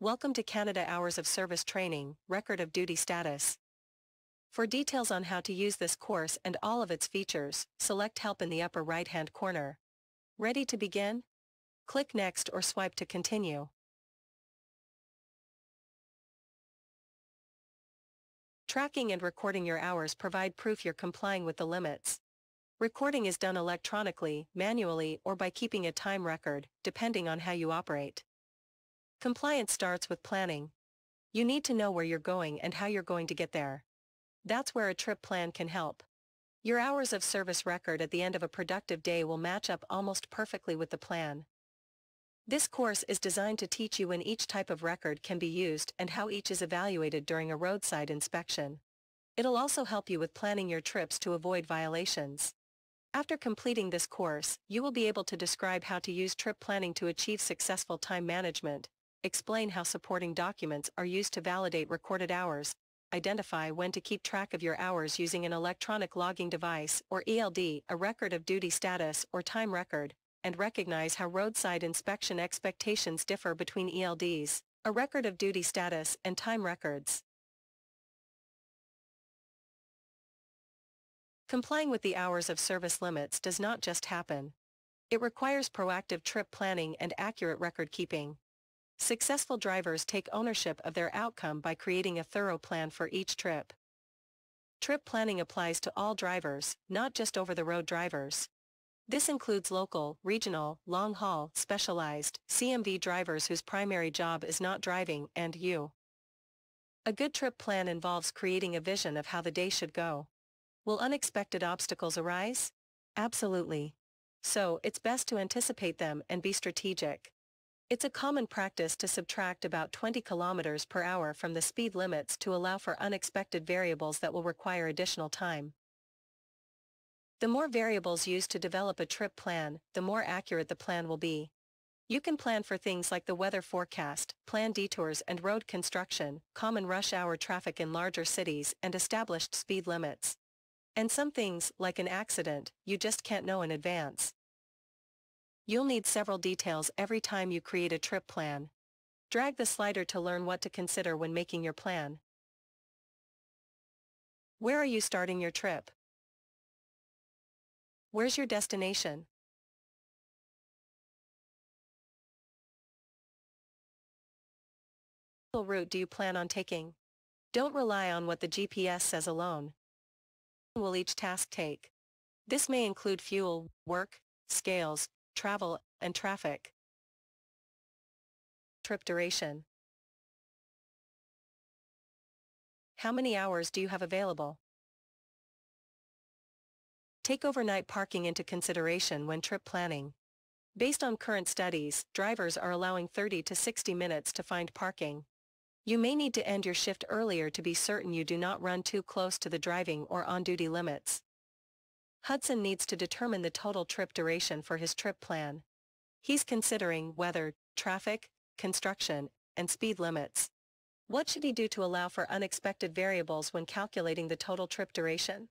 Welcome to Canada Hours of Service Training, Record of Duty Status. For details on how to use this course and all of its features, select Help in the upper right-hand corner. Ready to begin? Click Next or swipe to continue. Tracking and recording your hours provide proof you're complying with the limits. Recording is done electronically, manually or by keeping a time record, depending on how you operate. Compliance starts with planning. You need to know where you're going and how you're going to get there. That's where a trip plan can help. Your hours of service record at the end of a productive day will match up almost perfectly with the plan. This course is designed to teach you when each type of record can be used and how each is evaluated during a roadside inspection. It'll also help you with planning your trips to avoid violations. After completing this course, you will be able to describe how to use trip planning to achieve successful time management, explain how supporting documents are used to validate recorded hours, identify when to keep track of your hours using an electronic logging device or ELD, a record of duty status or time record, and recognize how roadside inspection expectations differ between ELDs, a record of duty status and time records. Complying with the hours of service limits does not just happen. It requires proactive trip planning and accurate record keeping. Successful drivers take ownership of their outcome by creating a thorough plan for each trip. Trip planning applies to all drivers, not just over-the-road drivers. This includes local, regional, long-haul, specialized, CMV drivers whose primary job is not driving, and you. A good trip plan involves creating a vision of how the day should go. Will unexpected obstacles arise? Absolutely. So, it's best to anticipate them and be strategic. It's a common practice to subtract about 20 kilometers per hour from the speed limits to allow for unexpected variables that will require additional time. The more variables used to develop a trip plan, the more accurate the plan will be. You can plan for things like the weather forecast, plan detours and road construction, common rush hour traffic in larger cities, and established speed limits. And some things, like an accident, you just can't know in advance. You'll need several details every time you create a trip plan. Drag the slider to learn what to consider when making your plan. Where are you starting your trip? Where's your destination? What route do you plan on taking? Don't rely on what the GPS says alone. Will each task take? This may include fuel, work, scales, travel, and traffic. Trip duration. How many hours do you have available? Take overnight parking into consideration when trip planning. Based on current studies, drivers are allowing 30 to 60 minutes to find parking. You may need to end your shift earlier to be certain you do not run too close to the driving or on-duty limits. Hudson needs to determine the total trip duration for his trip plan. He's considering weather, traffic, construction, and speed limits. What should he do to allow for unexpected variables when calculating the total trip duration?